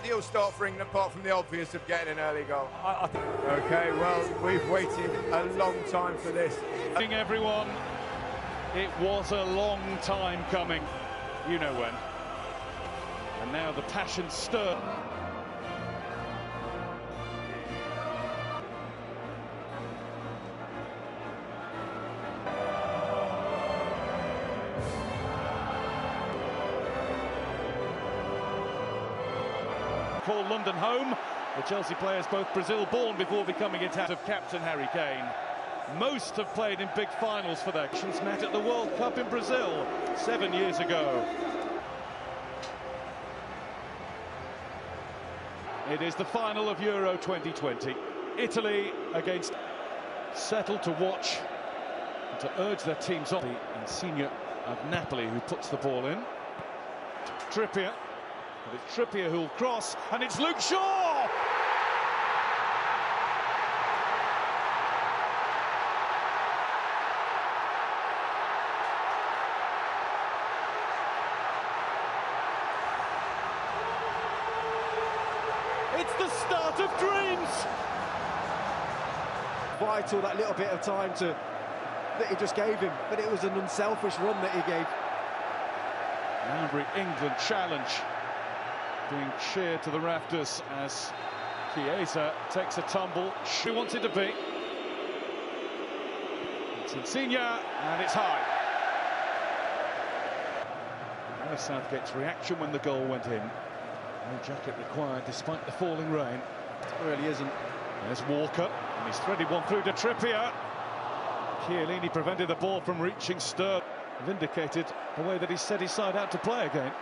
ideal start for England, apart from the obvious of getting an early goal. I, I think Okay, well, we've waited a long time for this. Morning, everyone. It was a long time coming. You know when. And now the passion stir. Call London home. The Chelsea players, both Brazil born before becoming Italian, of captain Harry Kane. Most have played in big finals for their nations, met at the World Cup in Brazil seven years ago. It is the final of Euro 2020. Italy against settled to watch and to urge their teams on. The Insigne of Napoli who puts the ball in. Trippier. But it's Trippier who'll cross, and it's Luke Shaw! It's the start of dreams! vital that little bit of time to that he just gave him, but it was an unselfish run that he gave. Loughbury England challenge being cheered to the rafters as Chiesa takes a tumble. She wants it to be. It's Insigne, and it's high. Gareth Southgate's reaction when the goal went in. No jacket required despite the falling rain. It really isn't. There's Walker, and he's threaded one through to Trippier. Chiellini prevented the ball from reaching Sterling. Vindicated the way that he set his side out to play again.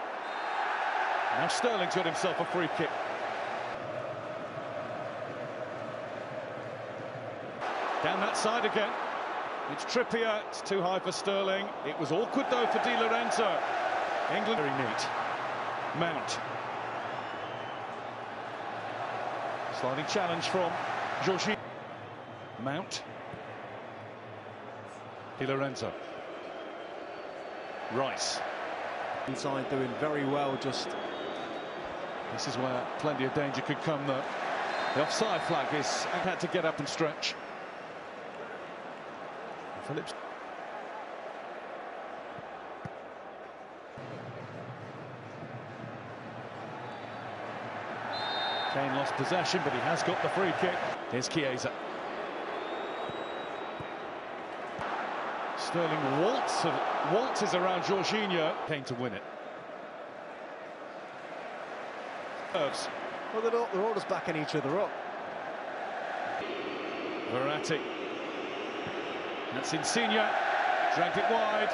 Now Sterling's got himself a free kick. Down that side again. It's Trippier, it's too high for Sterling. It was awkward though for Di Lorenzo. England very neat. Mount. Sliding challenge from Jorginho. Mount. Di Lorenzo. Rice. Inside doing very well, just This is where plenty of danger could come though. The offside flag is I had to get up and stretch. Phillips. Kane lost possession, but he has got the free kick. Here's Chiesa. Sterling waltz, waltzes around Jorginho. Kane to win it. Serves. well, they're all, they're all just backing each other up. Verratti. That's Insigne. Dragged it wide.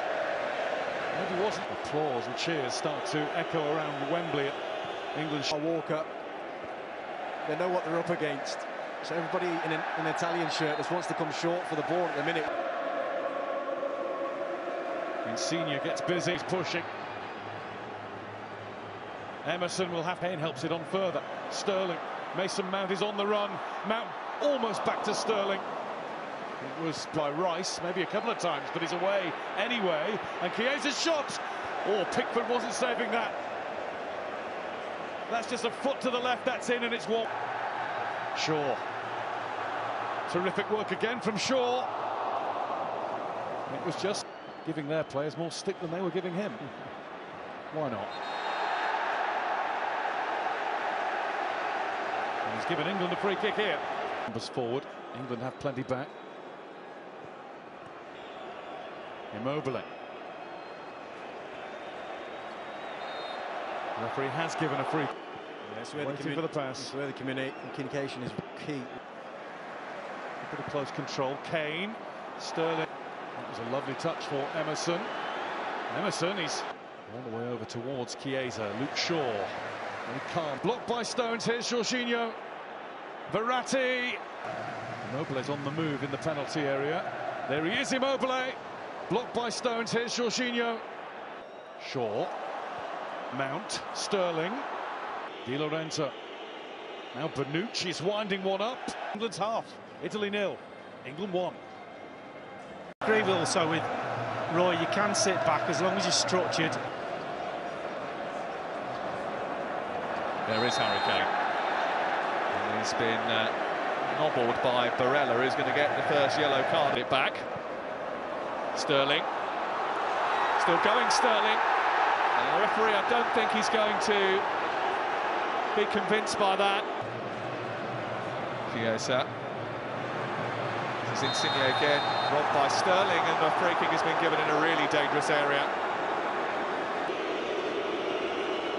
Maybe wasn't. Applause and cheers start to echo around Wembley at England. Walker, they know what they're up against. So everybody in an, an Italian shirt just wants to come short for the ball at the minute. Insigne gets busy, he's pushing. Emerson will have Kane helps it on further. Sterling, Mason Mount is on the run. Mount almost back to Sterling. It was by Rice, maybe a couple of times, but he's away anyway. And Chiesa's shot. Oh, Pickford wasn't saving that. That's just a foot to the left, that's in, and it's one. Shaw. Terrific work again from Shaw. It was just giving their players more stick than they were giving him. Why not? He's given England a free kick here. Numbers forward. England have plenty back. Immobile. Referee has given a free. Yes, where Waiting for the pass. Where the communication is key. A bit of close control. Kane, Sterling. That was a lovely touch for Emerson. Emerson, he's all the way over towards Chiesa. Luke Shaw. Very calm. Blocked by Stones. Here's Jorginho. Verratti. Immobile's on the move in the penalty area. There he is, Immobile. Blocked by Stones. Here's Jorginho. Shaw. Mount. Sterling. Di Lorenzo. Now Bonucci's winding one up. England's half. Italy nil. England one. agree with also with Roy, you can sit back as long as you're structured. There is Harry Kane. He's been uh, nobbled by Barella, who's going to get the first yellow card. It back. Sterling. Still going, Sterling. And the referee, I don't think he's going to be convinced by that. Chiesa. This is Insigne again, robbed by Sterling, and the free kick has been given in a really dangerous area.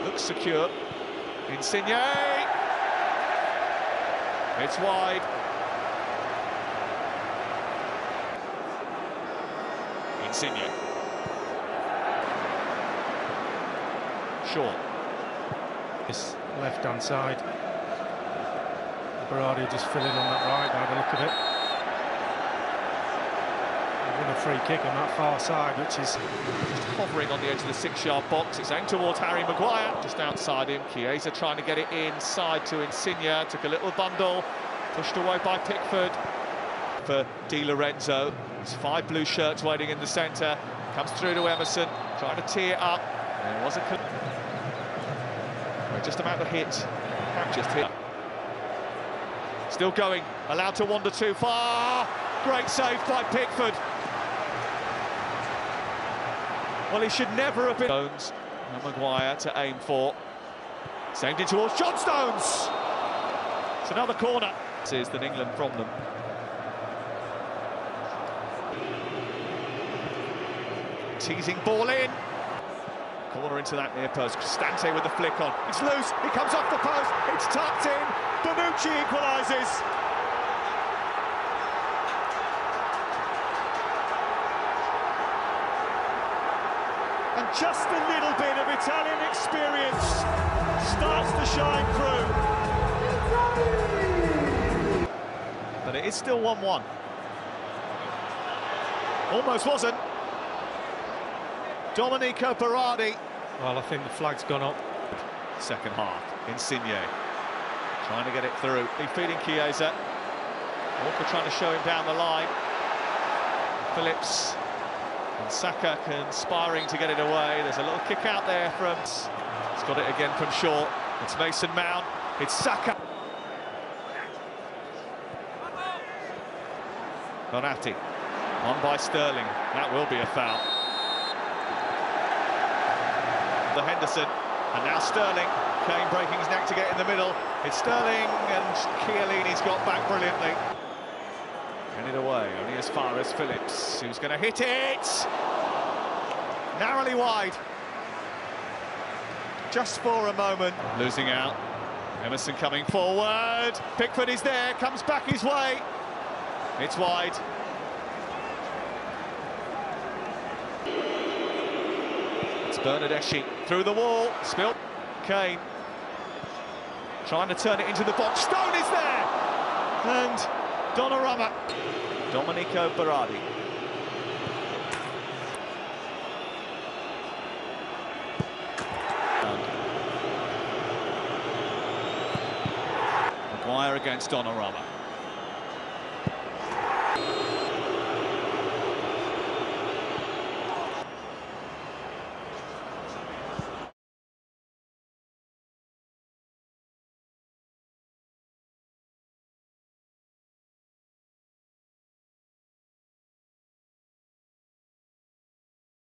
Looks secure. Insigne! It's wide. Insigne. Short. This left-hand side. Berardi just filling on that right by the look of it. A free kick on that far side, which is just hovering on the edge of the six-yard box. It's aimed towards Harry Maguire, just outside him. Chiesa trying to get it inside to Insigne, took a little bundle, pushed away by Pickford. For Di Lorenzo, there's five blue shirts waiting in the centre, comes through to Emerson, trying to tee it up. There was a... Just about to hit, just hit. Still going, allowed to wander too far. Great save by Pickford. Well, he should never have been. Jones and Maguire to aim for. Saved in towards John Stones. It's another corner. This is than England from them. Teasing ball in. Corner into that near post. Cristante with the flick on. It's loose. He comes off the post. It's tucked in. Bonucci equalises. And just a little bit of Italian experience starts to shine through. But it is still 1-1. Almost wasn't. Domenico Berardi. well, I think the flag's gone up. Second half, Insigne trying to get it through. He feeding Chiesa. Walker trying to show him down the line. Phillips and Saka conspiring to get it away. There's a little kick out there from... He's got it again from short. It's Mason Mount. It's Saka. Donati. On by Sterling. That will be a foul. The Henderson. And now Sterling. Kane breaking his neck to get in the middle. It's Sterling and Chiellini's got back brilliantly. And it away, only as far as Phillips, who's going to hit it! Narrowly wide. Just for a moment. Losing out. Emerson coming forward. Pickford is there, comes back his way. It's wide. It's Bernardeschi through the wall. Spilt. Kane trying to turn it into the box. Stone is there! And Donnarumma. Domenico Berardi. Maguire against Donnarumma.